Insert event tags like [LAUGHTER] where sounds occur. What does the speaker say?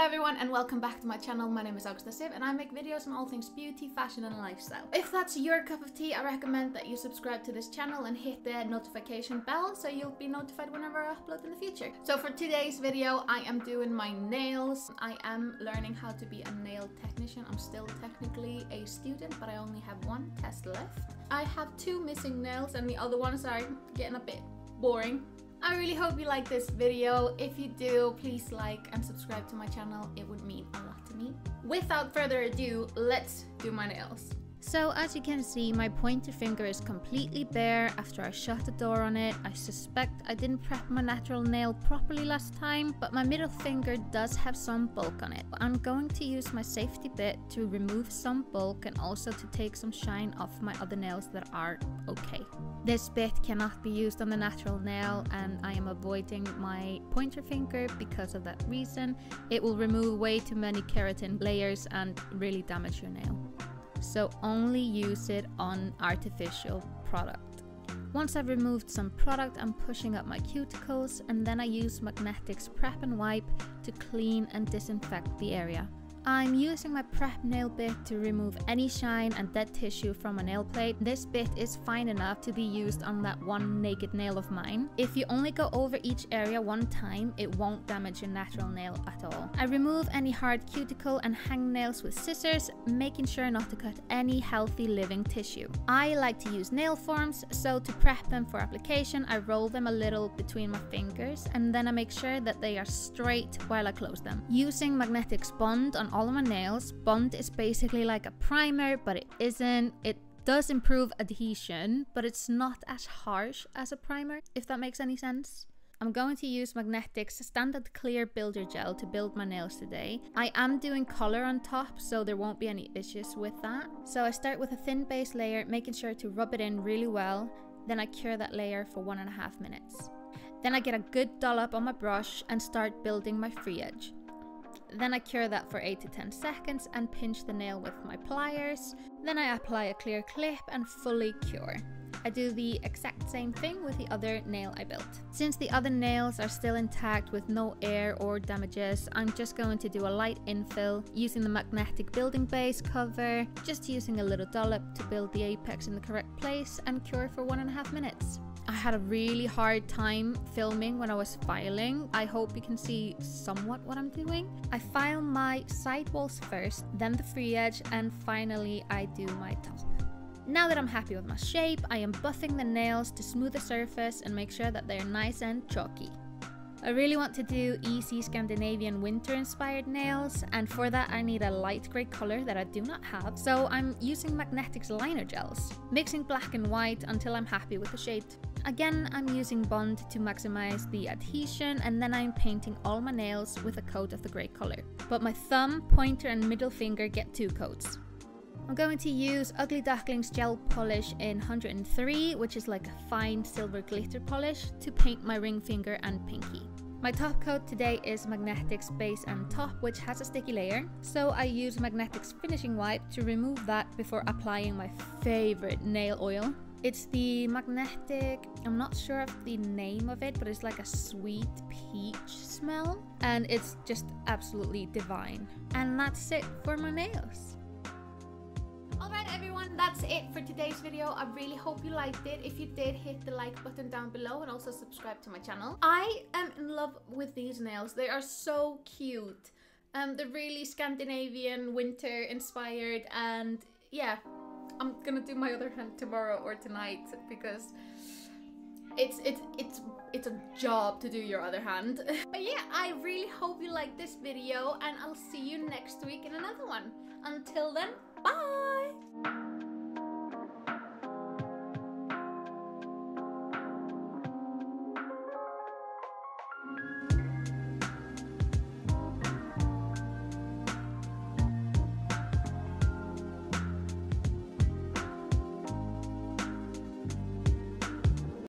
Hello everyone and welcome back to my channel. My name is Ágústa Sif and I make videos on all things beauty, fashion and lifestyle. If that's your cup of tea, I recommend that you subscribe to this channel and hit the notification bell so you'll be notified whenever I upload in the future. So for today's video, I am doing my nails. I am learning how to be a nail technician. I'm still technically a student, but I only have one test left. I have two missing nails and the other ones are getting a bit boring I really hope you like this video. If you do, please like and subscribe to my channel. It would mean a lot to me. Without further ado, let's do my nails. So as you can see, my pointer finger is completely bare after I shut the door on it. I suspect I didn't prep my natural nail properly last time, but my middle finger does have some bulk on it. I'm going to use my safety bit to remove some bulk and also to take some shine off my other nails that are okay. This bit cannot be used on the natural nail and I am avoiding my pointer finger because of that reason. It will remove way too many keratin layers and really damage your nail so only use it on artificial product. Once I've removed some product, I'm pushing up my cuticles and then I use Magnetics Prep and Wipe to clean and disinfect the area. I'm using my prep nail bit to remove any shine and dead tissue from a nail plate. This bit is fine enough to be used on that one naked nail of mine. If you only go over each area one time, it won't damage your natural nail at all. I remove any hard cuticle and hang nails with scissors, making sure not to cut any healthy living tissue. I like to use nail forms, so to prep them for application, I roll them a little between my fingers and then I make sure that they are straight while I close them. Using Magnetics Bond on all of my nails. Bond is basically like a primer, but it isn't. It does improve adhesion, but it's not as harsh as a primer, if that makes any sense. I'm going to use Magnetics Standard Clear Builder Gel to build my nails today. I am doing color on top, so there won't be any issues with that. So I start with a thin base layer, making sure to rub it in really well. Then I cure that layer for one and a half minutes. Then I get a good dollop on my brush and start building my free edge. Then I cure that for 8 to 10 seconds and pinch the nail with my pliers. Then I apply a clear clip and fully cure. I do the exact same thing with the other nail I built. Since the other nails are still intact with no air or damages, I'm just going to do a light infill using the magnetic building base cover, just using a little dollop to build the apex in the correct place and cure for one and a half minutes. I had a really hard time filming when I was filing. I hope you can see somewhat what I'm doing. I file my side walls first, then the free edge, and finally I do my top. Now that I'm happy with my shape, I am buffing the nails to smooth the surface and make sure that they're nice and chalky. I really want to do easy Scandinavian winter inspired nails and for that I need a light grey colour that I do not have so I'm using Magnetics liner gels, mixing black and white until I'm happy with the shade. Again, I'm using Bond to maximize the adhesion and then I'm painting all my nails with a coat of the grey colour. But my thumb, pointer and middle finger get two coats. I'm going to use Ugly Duckling's gel polish in 103, which is like a fine silver glitter polish, to paint my ring finger and pinky. My top coat today is Magnetics base and top, which has a sticky layer. So I use Magnetics finishing wipe to remove that before applying my favorite nail oil. It's the magnetic, I'm not sure of the name of it, but it's like a sweet peach smell. And it's just absolutely divine. And that's it for my nails. Alright everyone, that's it for today's video. I really hope you liked it. If you did, hit the like button down below and also subscribe to my channel. I am in love with these nails. They are so cute. Um, they're really Scandinavian, winter inspired and yeah, I'm gonna do my other hand tomorrow or tonight because it's it's it's it's a job to do your other hand. [LAUGHS] but yeah, I really hope you like this video and I'll see you next week in another one. Until then, bye!